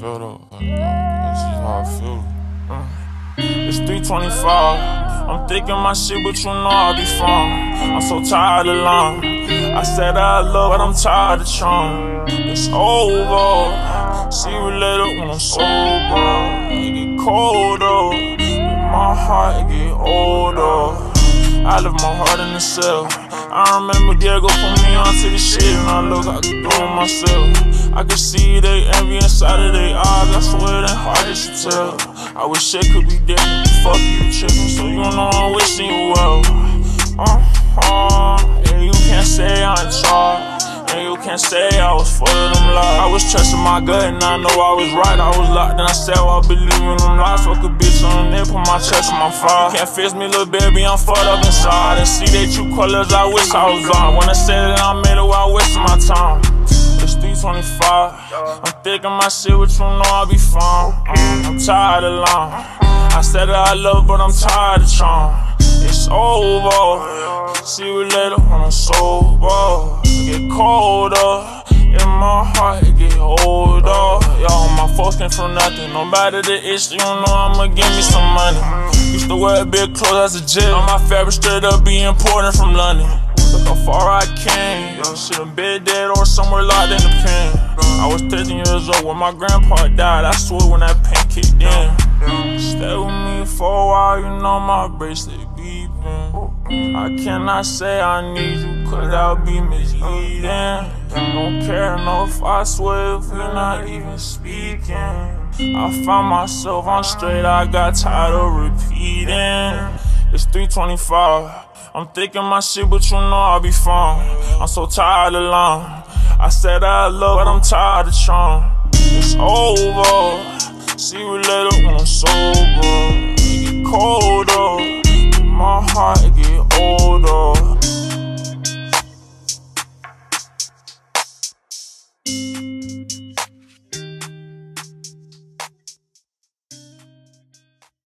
This is how I feel. Uh, It's 325. I'm thinking my shit, but you know I'll be fine. I'm so tired of lying. I said I love, but I'm tired of trying. It's over. See you later when I'm sober. It get colder. My heart get older. I left my heart in the cell. I remember Diego put me onto the shit, and I look, I could do it myself. I could see they envy inside of their eyes. I swear ain't hard as to tell. I wish it could be different. Fuck you, chicken, so you know I'm wishing you well. Uh huh. And you can't say I'm tried. And you can't say I was full of them lies. I was trusting my gut and I know I was right. I was locked and I said well, I believe in them lies. Fuck a bitch put my chest my fire. You can't fix me, little baby, I'm fucked up inside. And see they true colors, I wish I was on. When I said that I made it while wasting my time. It's 325. I'm thick thinking my shit, but you know I'll be fine. Um, I'm tired of lying. I said that I love, but I'm tired of trying. It's over. See you later when I'm sober. Get colder. In my heart, it get older. Folks came from nothing. No matter the issue, you know I'ma give me some money. Used to wear big clothes as a jit. On my fabric straight up be imported from London. Look how far I came. Yo, should've been dead or somewhere locked in the pen. I was 13 years old when my grandpa died. I swear when that pain while, you know my bracelet beeping. I cannot say I need you, cause I'll be misleading. Don't care no if I swear if we're not even speaking. I find myself on straight, I got tired of repeating. It's 325. I'm thinking my shit, but you know I'll be fine. I'm so tired of lying. I said I love, but I'm tired of trying. It's over. See you later when I'm heart